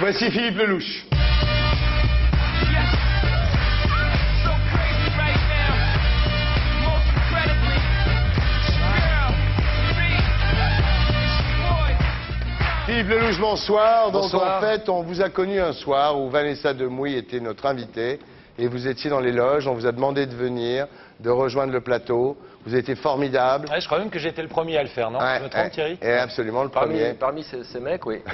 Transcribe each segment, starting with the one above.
Voici Philippe Lelouch. Philippe Lelouch, bonsoir. Donc Bonsoir. en fait, on vous a connu un soir où Vanessa Demouy était notre invitée et vous étiez dans les loges. On vous a demandé de venir, de rejoindre le plateau. Vous été formidable. Ouais, je crois même que j'étais le premier à le faire, non Ouais, Je me trompe, ouais. Thierry Et absolument le Parmi, premier. parmi ces, ces mecs, oui.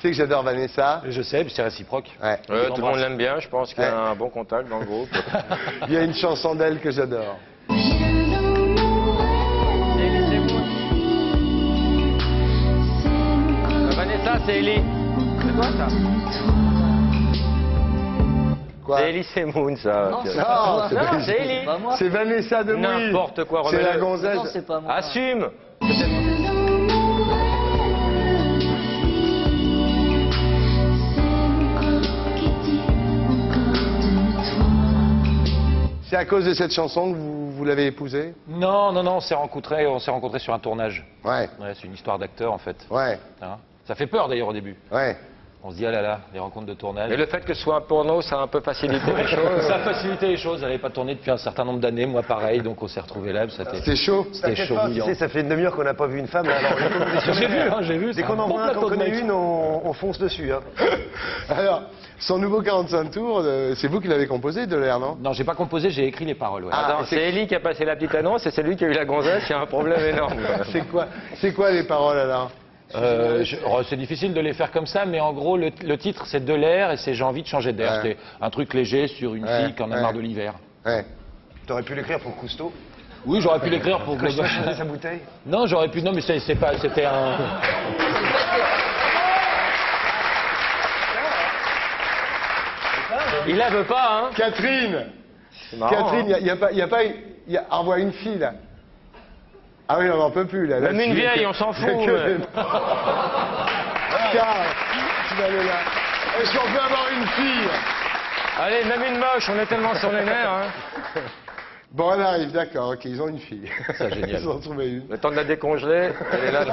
Tu sais que j'adore Vanessa. Je sais, c'est réciproque. Ouais. Euh, tout le monde l'aime bien, je pense qu'il y a Ouais. un bon contact dans le groupe. Il y a une chanson d'elle que j'adore. Vanessa, c'est Ellie. C'est toi ça Quoi C'est Ellie Semoun, ça. Non, c'est Non, pas c'est moi. pas- c'est. C'est Vanessa Demouy. N'importe quoi, C'est la gonzesse. Non, c'est pas moi. Assume C'est à cause de cette chanson que vous, vous l'avez épousée? Non, non, non, on s'est rencontrés, on s'est rencontrés sur un tournage. Ouais, Ouais, c'est une histoire d'acteur en fait. ouais, Hein? Ça fait peur d'ailleurs au début. ouais. On se dit ah là là, les rencontres de tournage. Et le fait que ce soit un porno, ça a un peu facilité les choses. Ça a facilité les choses. Elle n'avait pas tourné depuis un certain nombre d'années, moi pareil, donc on s'est retrouvés là. C'était C'était chaud. c'était chaud bouillant. ça fait une demi-heure qu'on n'a pas vu une femme. J'ai vu, hein, j'ai vu. dès c'est qu'on un en voit un, qu'on connaît une, on, on fonce dessus. Hein. Alors, son nouveau 45 tours, euh, c'est vous qui l'avez composé de l'air, non? Non, j'ai pas composé, j'ai écrit les paroles. ouais. Ah, c'est- Ellie qui a passé la petite annonce et c'est lui qui a eu la gonzesse, il y a un problème énorme. C'est quoi, c'est quoi les paroles alors? Euh, oh, c'est difficile de les faire comme ça, mais en gros, le, le titre c'est de l'air et c'est j'ai envie de changer d'air. Ouais. C'était un truc léger sur une Ouais, fille qui en a ouais. marre de l'hiver. Ouais. T'aurais pu l'écrire pour Cousteau. Oui, j'aurais pu l'écrire pour. Quand il a changé sa bouteille. Non, j'aurais pu. Non, mais c'est c'est pas. C'était un. Il la veut pas, hein Catherine C'est marrant, Catherine, il hein. n'y a, y a pas, y a pas, y a, envoie une fille là. Ah oui, on n'en peut plus là. Là, Même une vieille, on s'en fout, que mais- des- Carl, tu vas aller là. Est-ce qu'on peut avoir une fille Allez, même une moche, on est tellement sur les nerfs. Hein. Bon, elle arrive, d'accord, ok, ils ont une fille. C'est génial. Ils en ont trouvé une. Le temps de la décongeler, elle est là.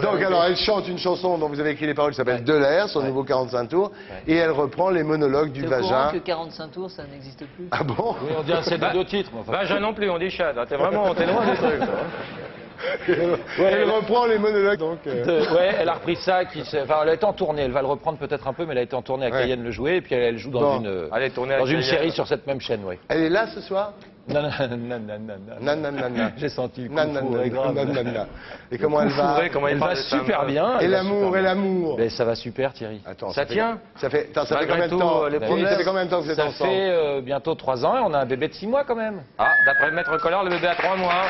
Donc alors, elle chante une chanson dont vous avez écrit les paroles qui s'appelle De l'air, son nouveau 45 tours, et elle reprend les monologues du vagin. que 45 tours, ça n'existe plus Ah bon? Oui, on dit un set de deux titres. enfin- Vagin non plus, on dit chat. T'es vraiment, t'es loin des trucs. toi. Elle reprend les monologues, donc... euh, ouais, elle a repris ça. Qui, enfin, elle a été en tournée. Elle va le reprendre peut-être un peu, mais elle a été en tournée à Ouais. Cayenne le jouer, et puis elle, elle joue dans Bon. une euh, dans une série sur cette même chaîne, ouais. Elle est là ce soir? Non, non, non, non, non, non. Non, non, non, non. J'ai senti le coup Non, non, non, grave. non, non, non. Et comment elle va Fourré, comment Elle parle va super bien. Et elle l'amour, et l'amour Mais ça va super, Thierry. Attends, Ça fait- tient Ça fait, attends, ça fait combien de temps les Ça fait combien de temps que vous êtes Ça ensemble fait euh, bientôt trois ans et on a un bébé de six mois quand même. Ah, d'après le maître Collard, le bébé a trois mois.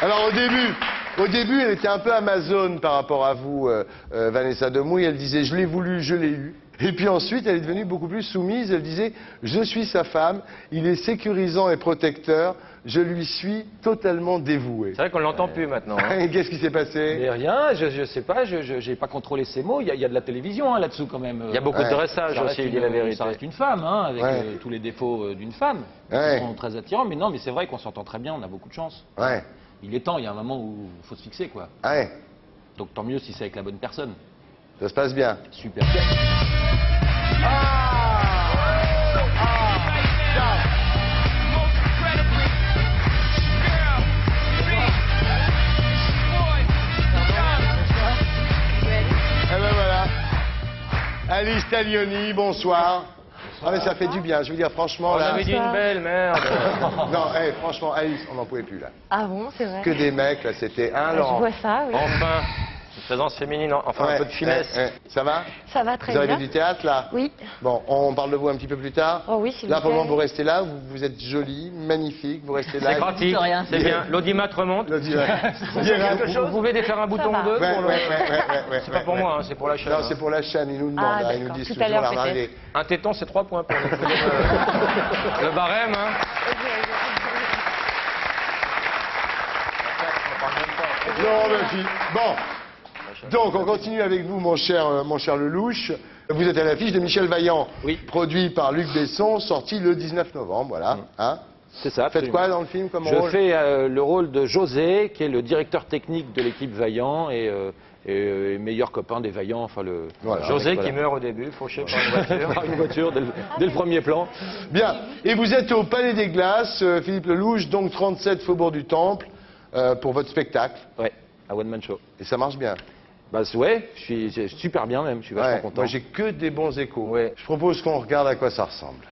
Alors au début, au début, elle était un peu amazone par rapport à vous, euh, euh, Vanessa Demouy. Elle disait je l'ai voulu, je l'ai eu. Et puis ensuite, elle est devenue beaucoup plus soumise. Elle disait je suis sa femme, il est sécurisant et protecteur, je lui suis totalement dévoué. C'est vrai qu'on l'entend plus maintenant. hein. Et Qu'est-ce qui s'est passé? Mais rien, je, je sais pas, je n'ai pas contrôlé ces mots. Il y, a- il y a de la télévision hein, là-dessous quand même. Il y a beaucoup Ouais. de dressage aussi, il une- dit la vérité. Ça reste une femme, hein, avec Ouais. euh, tous les défauts euh, d'une femme. Ouais. Qui sont très attirants. Mais non, mais c'est vrai qu'on s'entend très bien, on a beaucoup de chance. Ouais, Il est temps, il y a un moment où il faut se fixer, quoi. ouais, Donc tant mieux si c'est avec la bonne personne. ça se passe bien. Super. Alice Taglioni, bonsoir. Ah mais ça fait du bien, je veux dire franchement On là. avait dit une belle merde. Non, eh, franchement, Alice, on n'en pouvait plus là. Ah bon, c'est vrai. Que des mecs là, c'était un Je Laurent. vois ça, oui. Enfin, une présence féminine, enfin Ouais, un peu de finesse. ouais, ouais. Ça va Ça va très Vous avez bien. vu du théâtre là Oui. Bon, on parle de vous un petit peu plus tard. Oh oui, s'il Là pour le moment vous restez là, vous, vous êtes jolie, magnifique, vous restez là. C'est pratique, c'est bien. L'audimat remonte. Dire- Vous, vous pouvez défaire un bouton ou deux Ouais, pour ouais, le- ouais, ouais, ouais, ouais, C'est pas pour ouais, moi, hein, c'est pour la chaîne. Non, hein. c'est pour la chaîne, ils nous demandent, Ah, hein, ils nous disent Tout toujours à la. Un téton, c'est trois points pour nous. Euh, le barème, hein. Laurent Baffy. Bon. Donc, on continue avec vous, mon cher, euh, mon cher Lelouch. Vous êtes à l'affiche de Michel Vaillant, Oui. produit par Luc Besson, sorti le 19 novembre, voilà. Mm. Hein C'est ça. Faites quoi dans le film comme Je rôle fais euh, le rôle de José, qui est le directeur technique de l'équipe Vaillant et, euh, et, meilleur copain des Vaillants. Enfin, le Voilà. José Voilà. qui meurt au début, fauché par une voiture. par une voiture dès le, dès le premier plan. Bien. Et vous êtes au Palais des Glaces, euh, Philippe Lelouch, donc 37 Faubourg du Temple, euh, pour votre spectacle. Ouais, à One Man Show. Et ça marche bien. Bah ouais, je suis super bien même, je suis vachement Ouais, content. Moi, j'ai que des bons échos. Ouais. Je propose qu'on regarde à quoi ça ressemble.